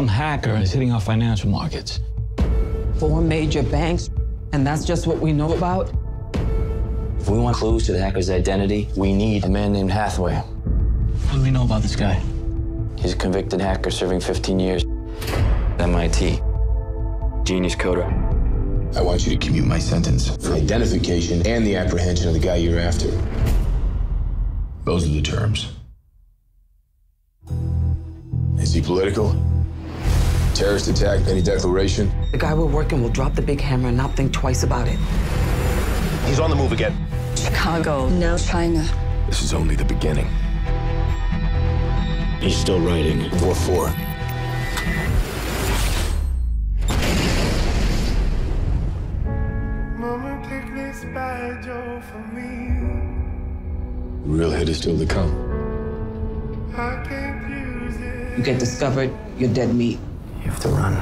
hacker is hitting our financial markets. Four major banks, and that's just what we know about? If we want clues to the hacker's identity, we need a man named Hathaway. What do we know about this guy? He's a convicted hacker serving 15 years at MIT. Genius coder. I want you to commute my sentence for identification and the apprehension of the guy you're after. Those are the terms. Is he political? Terrorist attack, any declaration? The guy we're working will drop the big hammer and not think twice about it. He's on the move again. Chicago, now China. This is only the beginning. He's still writing. What for? The real hit is still to come. You get discovered, you're dead meat. You have to run.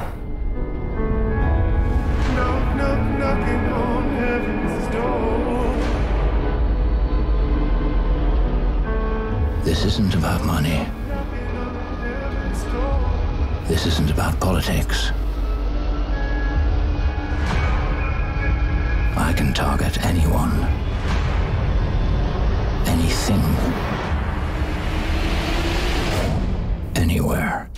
This isn't about money. This isn't about politics. I can target anyone, anything, anywhere.